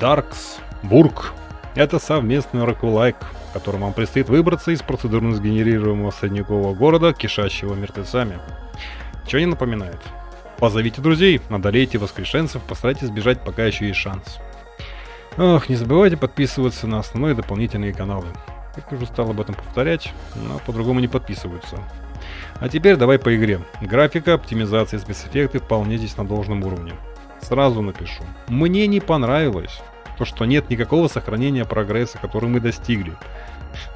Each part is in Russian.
Darksburg. Это совместный рокулайк, в котором вам предстоит выбраться из процедурно сгенерируемого средневекового города, кишащего мертвецами. Чего не напоминает? Позовите друзей, одолейте воскрешенцев, постарайтесь сбежать, пока еще есть шанс. Ох, не забывайте подписываться на основные и дополнительные каналы. Я уже стал об этом повторять, но по-другому не подписываются. А теперь давай по игре. Графика, оптимизация, спецэффекты вполне здесь на должном уровне. Сразу напишу. Мне не понравилось то, что нет никакого сохранения прогресса, который мы достигли.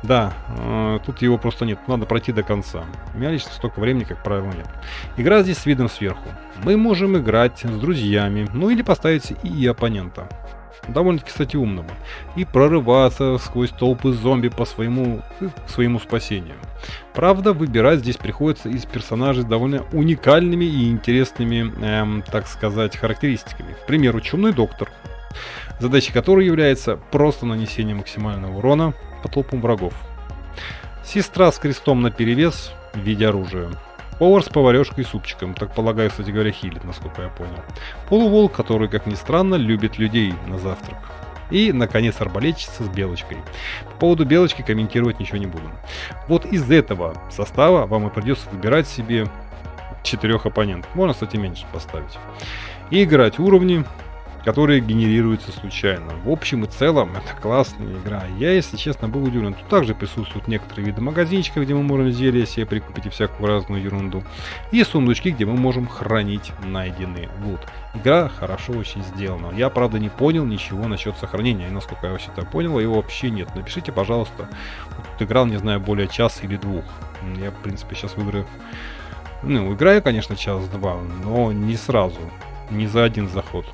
Да, э, тут его просто нет, надо пройти до конца. У меня лично столько времени, как правило, нет. Игра здесь с видом сверху. Мы можем играть с друзьями, ну или поставить и оппонента довольно-таки, кстати, умного, и прорываться сквозь толпы зомби по своему, к своему спасению. Правда, выбирать здесь приходится из персонажей с довольно уникальными и интересными, эм, так сказать, характеристиками. К примеру, Чумный Доктор, задачей которой является просто нанесение максимального урона по толпам врагов. Сестра с крестом на перевес в виде оружия. Повар с поварешкой и супчиком, так полагаю, кстати говоря, хилит, насколько я понял. Полуволк, который, как ни странно, любит людей на завтрак. И, наконец, арбалетчица с белочкой. По поводу белочки комментировать ничего не буду. Вот из этого состава вам и придется выбирать себе четырех оппонентов. Можно, кстати, меньше поставить. И играть уровни, которые генерируются случайно. В общем и целом, это классная игра. Я, если честно, был удивлен. Тут также присутствуют некоторые виды магазинчиков, где мы можем зелья себе прикупить и всякую разную ерунду. И сундучки, где мы можем хранить найденный лут. Игра хорошо очень сделана. Я, правда, не понял ничего насчет сохранения. И насколько я вообще-то понял, его вообще нет. Напишите, пожалуйста. Вот играл, не знаю, более час или двух. Я, в принципе, сейчас в игры... Ну, играю, конечно, час-два, но не сразу. Не за один заход.